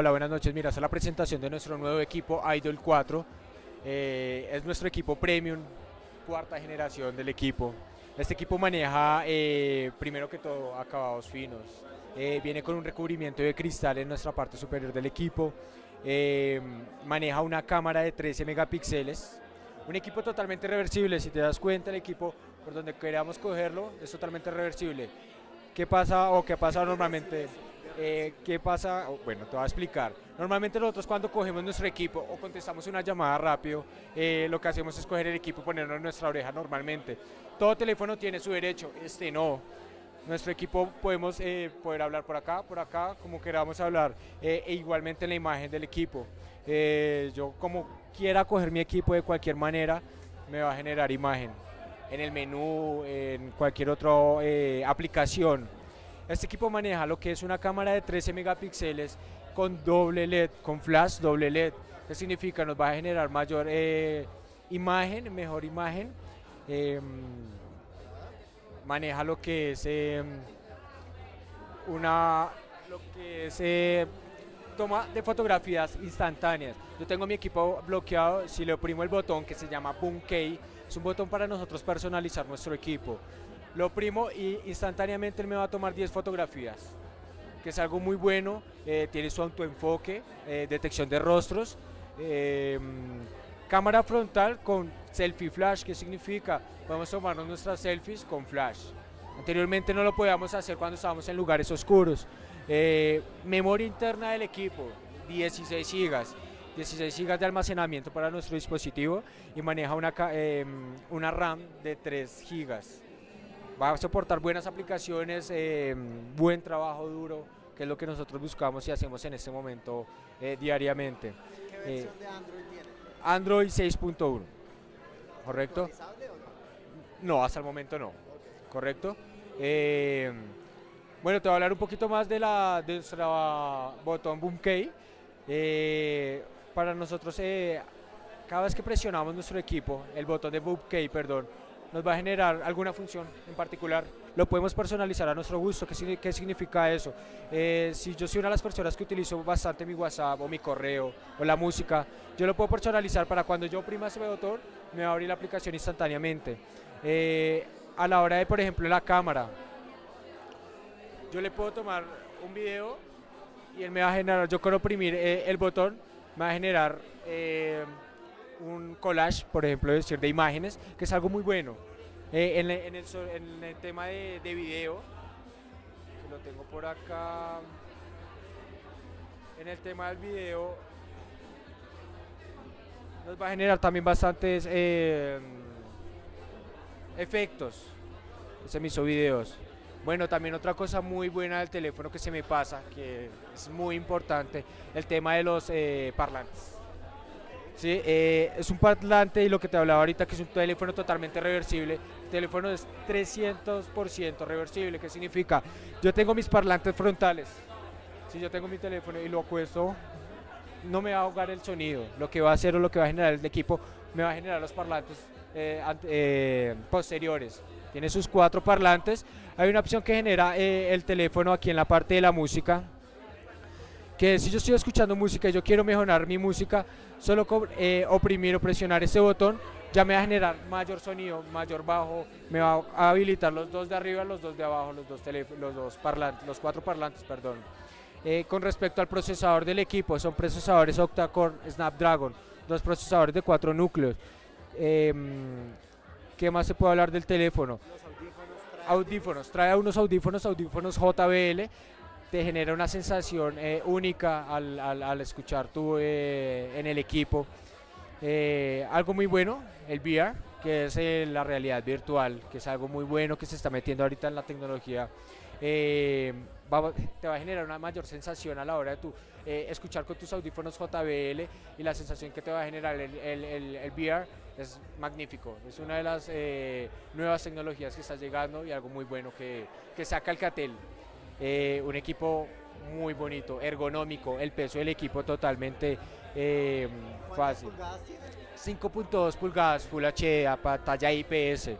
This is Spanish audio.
Hola, buenas noches. Mira, esta es la presentación de nuestro nuevo equipo Idol 4. Eh, es nuestro equipo premium, cuarta generación del equipo. Este equipo maneja, eh, primero que todo, acabados finos. Eh, viene con un recubrimiento de cristal en nuestra parte superior del equipo. maneja una cámara de 13 megapíxeles. Un equipo totalmente reversible. Si te das cuenta, el equipo, por donde queramos cogerlo, es totalmente reversible. ¿Qué pasa o qué pasa normalmente? Eh, ¿Qué pasa? Bueno, te voy a explicar. Normalmente nosotros cuando cogemos nuestro equipo o contestamos una llamada rápido, eh, lo que hacemos es coger el equipo y ponerlo en nuestra oreja normalmente. Todo teléfono tiene su derecho, este no. Nuestro equipo podemos eh, poder hablar por acá, por acá, como queramos hablar, e igualmente en la imagen del equipo. yo como quiera coger mi equipo de cualquier manera, me va a generar imagen en el menú, en cualquier otra aplicación este equipo maneja lo que es una cámara de 13 megapíxeles con doble LED, con flash doble LED. ¿Qué significa? Nos va a generar mayor eh, imagen, mejor imagen. Em, maneja lo que es em, una eh, toma de fotografías instantáneas. Yo tengo mi equipo bloqueado, si le oprimo el botón que se llama Boom Key, es un botón para nosotros personalizar nuestro equipo. Lo primo y instantáneamente él me va a tomar 10 fotografías, que es algo muy bueno, eh, tiene su autoenfoque, eh, detección de rostros, em, cámara frontal con selfie flash, ¿qué significa? Podemos tomarnos nuestras selfies con flash. Anteriormente no lo podíamos hacer cuando estábamos en lugares oscuros. Eh, memoria interna del equipo, 16 gigas. 16 GB de almacenamiento para nuestro dispositivo y maneja una, em, una RAM de 3 GB va a soportar buenas aplicaciones, eh, buen trabajo duro, que es lo que nosotros buscamos y hacemos en este momento eh, diariamente. ¿Qué versión de Android tiene? Android 6.1, ¿correcto? no? no? hasta el momento no, ¿correcto? Eh, bueno, te voy a hablar un poquito más de, la, de nuestra botón Boom Key. para nosotros, cada vez que presionamos nuestro equipo, el botón de Boom Key, perdón, nos va a generar alguna función en particular. Lo podemos personalizar a nuestro gusto. ¿Qué, qué significa eso? Eh, si yo soy una de las personas que utilizo bastante mi WhatsApp o mi correo o la música, yo lo puedo personalizar para cuando yo oprima ese botón, me va a abrir la aplicación instantáneamente. Eh, a la hora de, por ejemplo, la cámara, yo le puedo tomar un video y él me va a generar, yo con oprimir eh, el botón, me va a generar un collage, por ejemplo, decir, de imágenes, que es algo muy bueno. Eh, en, el, en, el, tema de, de video, que lo tengo por acá, en el tema del video, nos va a generar también bastantes eh, efectos. Se me hizo videos. Bueno, también otra cosa muy buena del teléfono que se me pasa, que es muy importante, el tema de los eh, parlantes. ¿Sí? Eh, es un parlante y lo que te hablaba ahorita que es un teléfono totalmente reversible. El teléfono es 300% reversible. ¿Qué significa? Yo tengo mis parlantes frontales. Si yo tengo mi teléfono y lo acuesto, no me va a ahogar el sonido. Lo que va a hacer o lo que va a generar el equipo me va a generar los parlantes eh, eh, posteriores. Tiene sus cuatro parlantes. Hay una opción que genera el teléfono aquí en la parte de la música que si yo estoy escuchando música y yo quiero mejorar mi música, solo eh, oprimir o presionar ese botón ya me va a generar mayor sonido, mayor bajo, me va a habilitar los dos de arriba, los dos de abajo, los dos, los dos parlantes, los cuatro parlantes, perdón. Eh, con respecto al procesador del equipo, son procesadores octa-core Snapdragon, dos procesadores de cuatro núcleos. Em, ¿Qué más se puede hablar del teléfono? audífonos, trae unos audífonos, audífonos JBL te genera una sensación eh, única al, al, escuchar tú eh, en el equipo. Eh, algo muy bueno, el VR, que es la realidad virtual, que es algo muy bueno que se está metiendo ahorita en la tecnología. te va a generar una mayor sensación a la hora de tu, escuchar con tus audífonos JBL y la sensación que te va a generar el, VR es magnífico. Es una de las nuevas tecnologías que está llegando y algo muy bueno que, que saca Alcatel. Eh, un equipo muy bonito, ergonómico, el peso del equipo totalmente eh, fácil. 5.2 pulgadas Full HD, pantalla IPS.